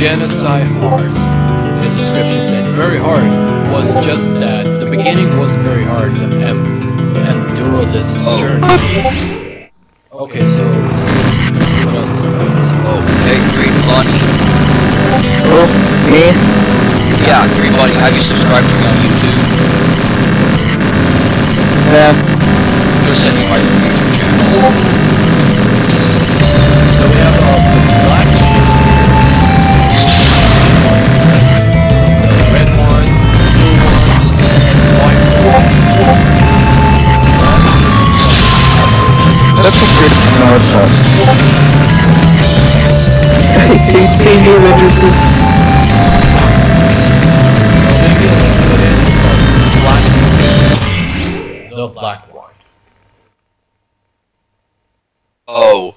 I hard? The description said very hard was just that. The beginning was very hard to em- endure this Oh. journey. Okay, so this is, what else is about? Oh, hey, Green Bunny. Oh, me? Yeah, Green Bunny, have you subscribed to me on YouTube? Yeah. I'm gonna send you my YouTube channel. Maybe let's put in. The black one. Oh.